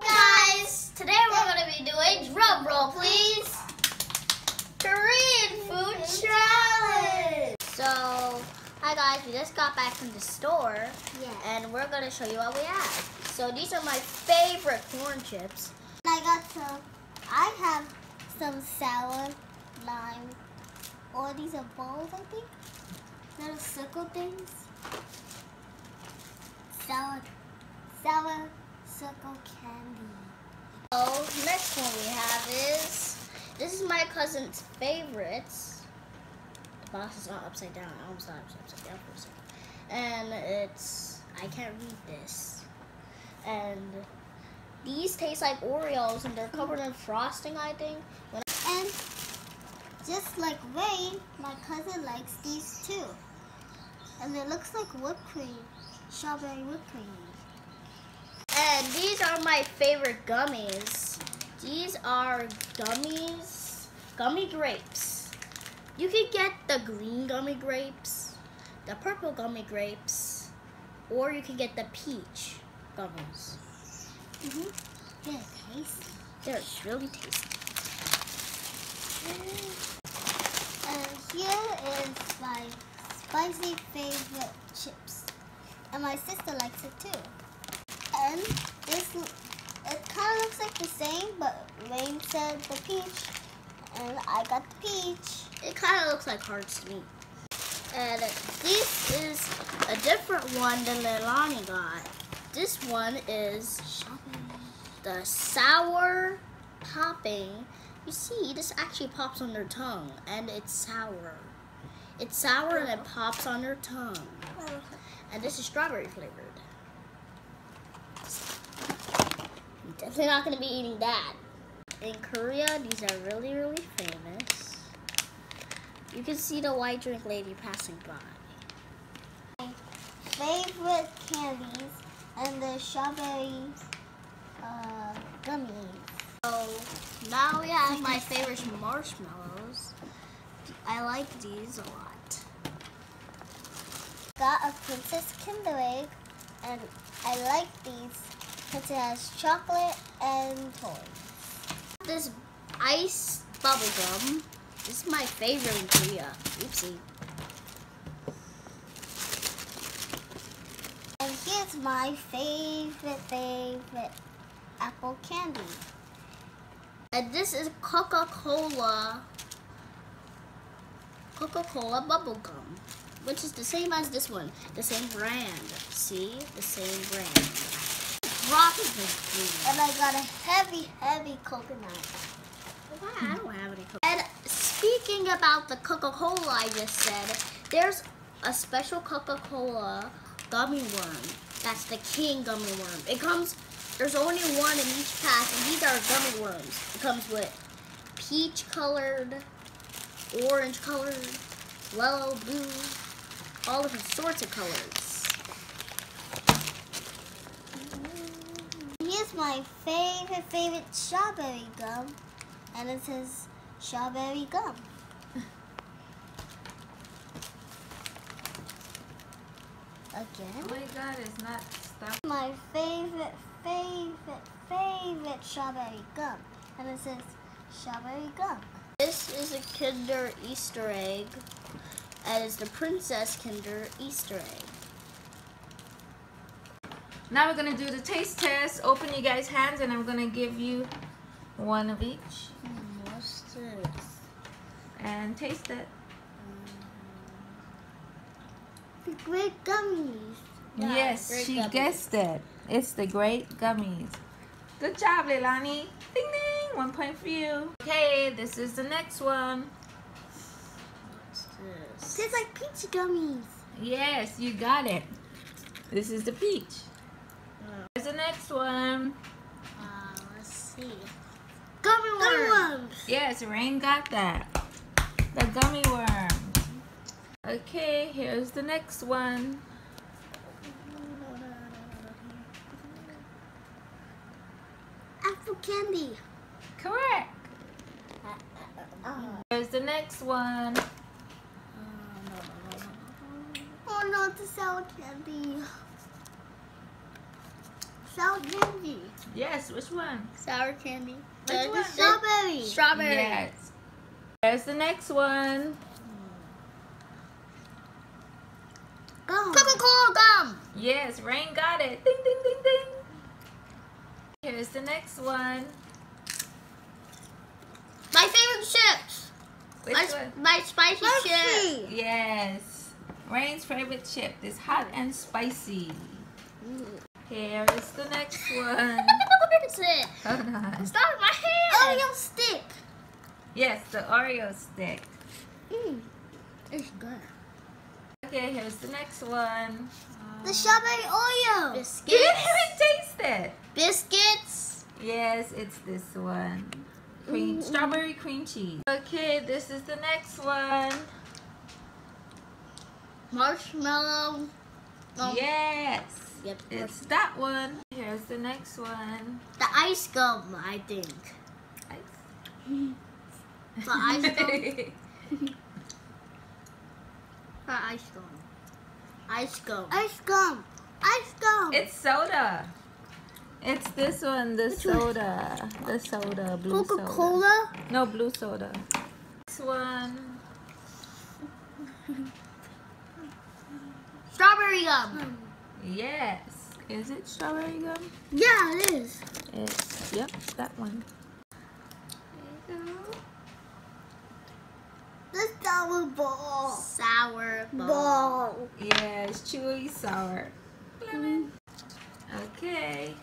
Guys, today we're going to be doing drum roll, please. Korean food challenge. So, hi guys, we just got back from the store Yeah. and we're going to show you what we have. So, these are my favorite corn chips. I got some. I have some sour lime. Or these are balls, I think. Little circle things. Sour, sour circle candy. So, next one we have is this is my cousin's favorites. The box is not upside down. I almost thought it was upside down for a second. And it's I can't read this. And these taste like Oreos and they're covered in frosting, I think. When And just like Wayne, my cousin likes these too. And it looks like whipped cream. Strawberry whipped cream. And these are my favorite gummies. These are gummies, gummy grapes. You can get the green gummy grapes, the purple gummy grapes, or you can get the peach gummies. Mm-hmm. They're tasty. They're really tasty. And here is my spicy favorite chips. And my sister likes it too. And this, it kind of looks like the same, but Rain said the peach. And I got the peach. It kind of looks like hearts to me. And this is a different one than Leilani got. This one is the sour popping. You see, this actually pops on their tongue, and it's sour. It's sour and it oh. pops on their tongue. Oh, And this is strawberry flavored. I'm definitely not gonna be eating that. In Korea, these are really, really famous. You can see the white drink lady passing by. My Favorite candies and the strawberry uh, gummies. So now we have my favorite marshmallows. I like these a lot. Got a Princess Kinder Egg, and I like these because it has chocolate and toys. This ice bubble gum. This is my favorite in Korea. Oopsie. And here's my favorite, favorite apple candy. And this is Coca-Cola. Coca-Cola bubble gum, which is the same as this one, the same brand. See, the same brand. Food. And I got a heavy, heavy coconut. I don't have any Coca. And speaking about the Coca-Cola I just said, there's a special Coca-Cola gummy worm. That's the king gummy worm. It comes, there's only one in each pack, and these are gummy worms. It comes with peach colored, orange colored, yellow, blue, all different sorts of colors. Here's my favorite, favorite strawberry gum. And it says strawberry gum. Again. Oh my god, it's not stuff. My favorite, favorite, favorite strawberry gum. And it says strawberry gum. This is a Kinder Easter egg, it's the Princess Kinder Easter egg. Now we're gonna do the taste test. Open you guys' hands and I'm gonna give you one of each. What's this? And taste it. The great gummies. Yeah, yes, great she gummies. guessed it. It's the great gummies. Good job, Leilani. Ding ding, one point for you. Okay, this is the next one. Tastes like peachy gummies. Yes, you got it. This is the peach. Uh, Here's the next one. uh, let's see. Gummy worms. Yes, Rain got that. The gummy worm. Okay, here's the next one. Apple candy. Correct. Oh, Here's the next one. Uh, to know what the sour candy. Sour candy. Yes, which one? Sour candy. Which The- one? Strawberry. Strawberry. Yes. There's the next one. Gum. Coca-Cola gum. Yes, Rain got it. Ding, ding, ding, ding. Here's the next one. My favorite chips. Which My, one? my spicy chip. Hershey. Yes. Rain's favorite chip is hot and spicy. Here is the next one. what is it? Hold on. It's not in my hand. Oreo stick. Yes, the Oreo stick. Mm. It's good. Okay, here's the next one. The strawberry Oreo. You Biscuits. didn't even taste it. Biscuits. Yes, it's this one. Cream, strawberry cream cheese. Okay, this is the next one. Marshmallow. Um, Yes. Yep. It's that one. Here's the next one. The ice gum, I think. Ice. The ice gum. The ice gum. Ice gum. Ice gum. Ice gum. it's soda. It's this one, the Which one? soda. The soda, blue soda. Coca-Cola. No, blue soda. This one. Strawberry gum. Yes. Is it strawberry gum? Yeah, it is. It's, yep, that one. There you go. The sour ball. Sour ball. Ball. Yeah, it's chewy sour. Lemon. Okay.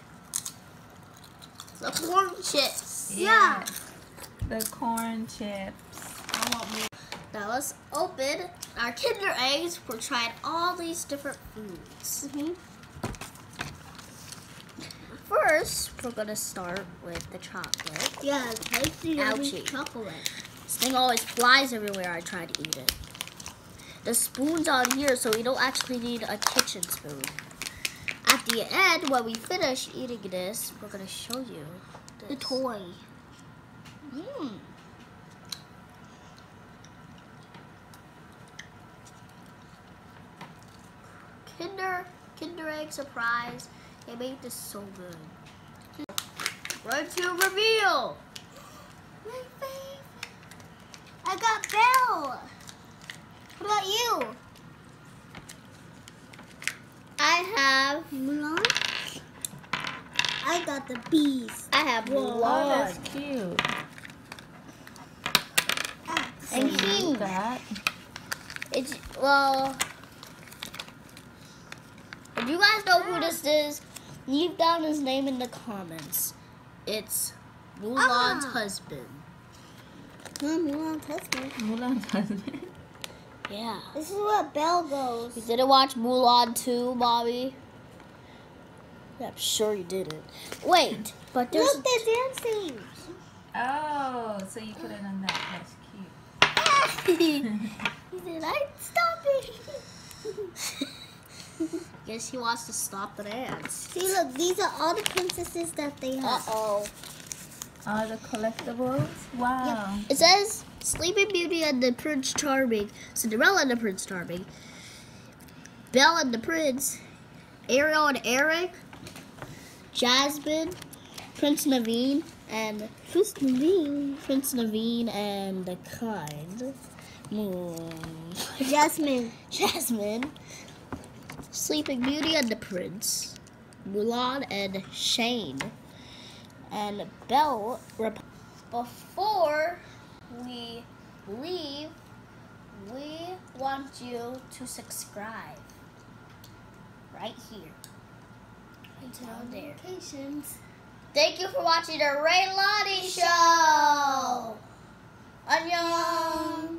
The corn chips. Yeah. Yes. The corn chips. I want more. Now let's open our Kinder eggs. We're trying all these different foods. Mhm. First, we're gonna start with the chocolate. Yeah, tasty Ouchie. chocolate. This thing always flies everywhere I try to eat it. The spoon's on here, so we don't actually need a kitchen spoon. At the end, when we finish eating this, we're gonna show you The toy. Mm. Kinder, Kinder Egg surprise. They made this so good. Ready to reveal. My favorite. I got Belle. What about you? I have, Mulan. I got the bees. I have Oh, Mulan. that's cute. So And you he- got It's well. If you guys know who this is, leave down his name in the comments. It's Mulan's Ah. husband. Mom, Mulan's husband. Mulan's husband. Yeah. This is where Belle goes. You didn't watch Mulan 2, Bobby? Yeah, I'm sure you didn't. Wait, but there's Look, they're dancing. Oh, so you put it on that. That's cute. he said, I stop it. Guess he wants to stop the dance. See, look, these are all the princesses that they have. Uh-oh. All the collectibles. Wow. It says Sleeping Beauty and the Prince Charming, Cinderella and the Prince Charming, Belle and the Prince, Ariel and Eric, Jasmine, Prince Naveen, and Prince Naveen. Prince Naveen and the kind. Mm, Jasmine. Jasmine, Sleeping Beauty and the Prince, Mulan and Shang, and Belle. Rep- Before we leave, we want you to subscribe right here. Right down there. Thank you for watching the Ray Lottie Show. Annyeong.